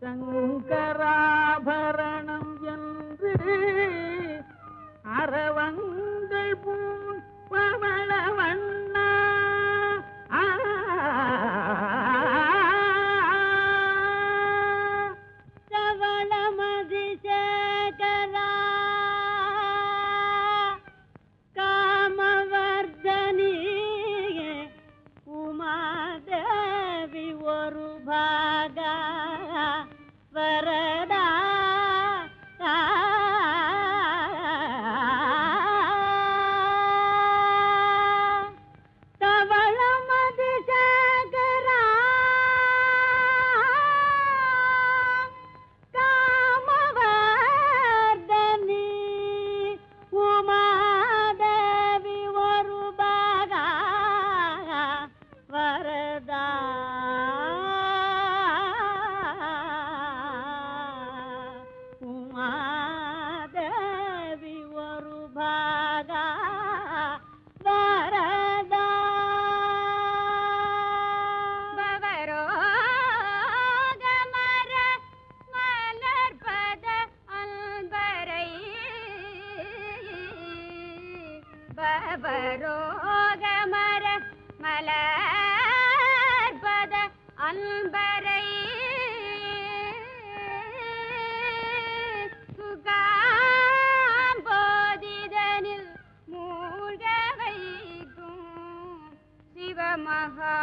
संग ஈஸ்வர பவரோகமர மலர்பத அன்பரை சுகாம்போதிதனில் மூழ்க வைக்கும் சிவமகா